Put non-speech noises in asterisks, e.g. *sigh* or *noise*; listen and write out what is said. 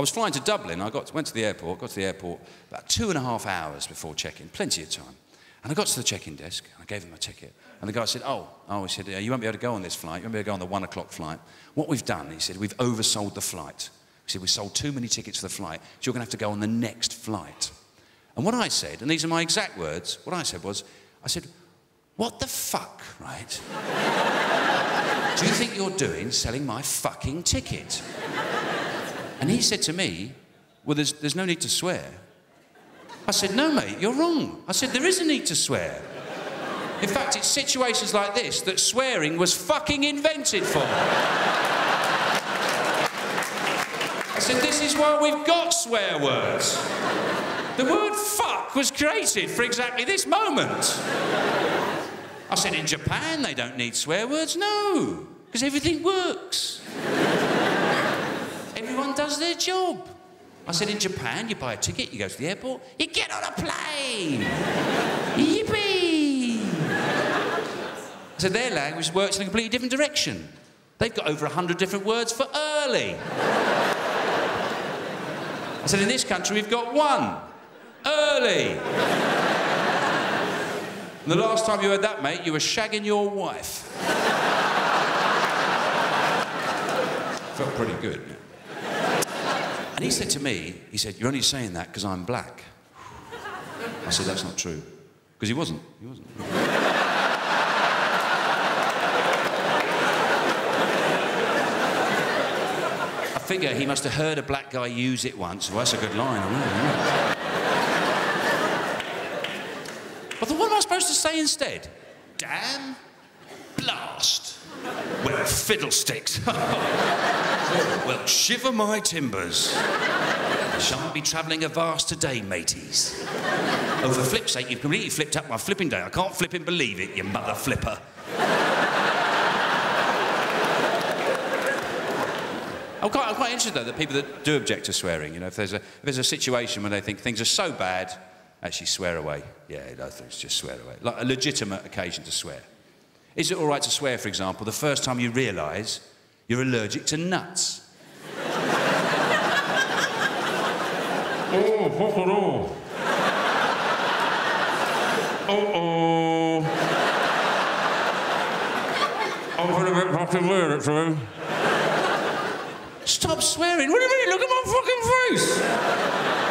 I was flying to Dublin. I got, went to the airport, got to the airport about two and a half hours before check-in, plenty of time. And I got to the check-in desk, and I gave him my ticket. And the guy said, oh, oh, he said, you won't be able to go on this flight. You won't be able to go on the one o'clock flight. What we've done, he said, we've oversold the flight. He said, we sold too many tickets for the flight, so you're going to have to go on the next flight. And what I said, and these are my exact words, what I said was, I said, what the fuck, right? *laughs* Do you think you're doing selling my fucking ticket? And he said to me, well, there's, there's no need to swear. I said, no, mate, you're wrong. I said, there is a need to swear. In fact, it's situations like this that swearing was fucking invented for. I said, this is why we've got swear words. The word fuck was created for exactly this moment. I said, in Japan, they don't need swear words. No, because everything works. Everyone does their job. I said, in Japan, you buy a ticket, you go to the airport, you get on a plane. Yippee! I said, their language works in a completely different direction. They've got over 100 different words for early. I said, in this country, we've got one. Early. And the last time you heard that, mate, you were shagging your wife. Felt pretty good. And he said to me, he said, You're only saying that because I'm black. I said, That's not true. Because he wasn't. He wasn't. I figure he must have heard a black guy use it once. Well, that's a good line. I But then what am I supposed to say instead? Damn? Blast? Well, fiddlesticks. *laughs* well, shiver my timbers. I shan't be travelling a vast today, mateys. Oh, for flip's sake, you've completely flipped up my flipping day. I can't flip and believe it, you mother flipper. I'm quite, I'm quite interested, though, that people that do object to swearing, you know, if there's, a, if there's a situation where they think things are so bad, actually swear away. Yeah, things just swear away. Like a legitimate occasion to swear. Is it all right to swear, for example, the first time you realise you're allergic to nuts? *laughs* oh, fuck it all. Uh-oh. I'm gonna get back to wear it to him. Stop swearing. What do you mean? Look at my fucking face.